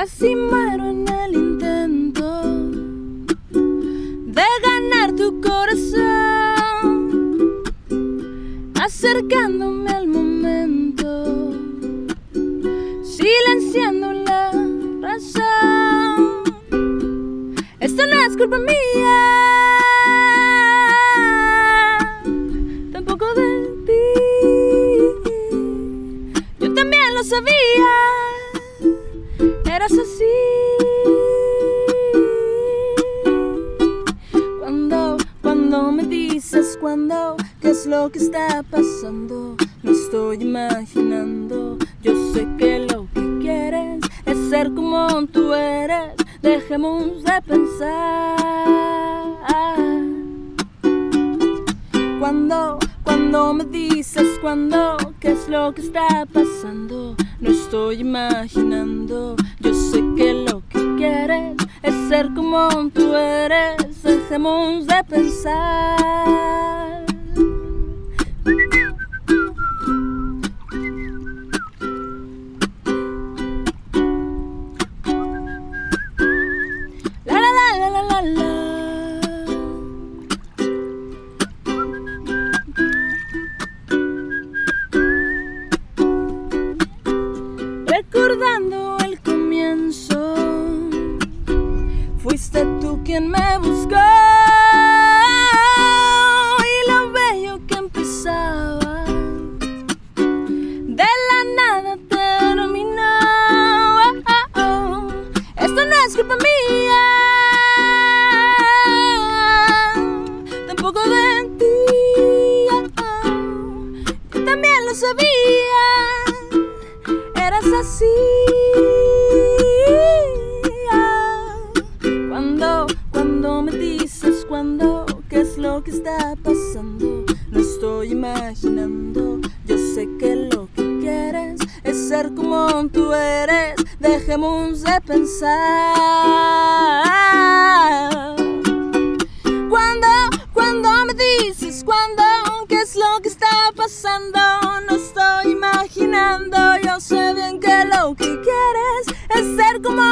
Casi muero en el intento de ganar tu corazón, acercándome al momento, silenciando la razón. Esto no es culpa mía, tampoco de ti. Yo también lo sabía. Cuando, ¿qué es lo que está pasando? No estoy imaginando, yo sé que lo que quieres es ser como tú eres, dejemos de pensar. Cuando, cuando me dices cuando, ¿qué es lo que está pasando? No estoy imaginando, yo sé que lo que quieres es ser como tú eres, dejemos de pensar. La la la la la la. Recordando quien me buscó y lo bello que empezaba de la nada terminó. Oh, oh, oh. Esto no es culpa mía, tampoco de ti. Yo también lo sabía eras así. lo que está pasando, no estoy imaginando. Yo sé que lo que quieres es ser como tú eres. Dejemos de pensar. Cuando, cuando me dices cuando, qué es lo que está pasando, no estoy imaginando. Yo sé bien que lo que quieres es ser como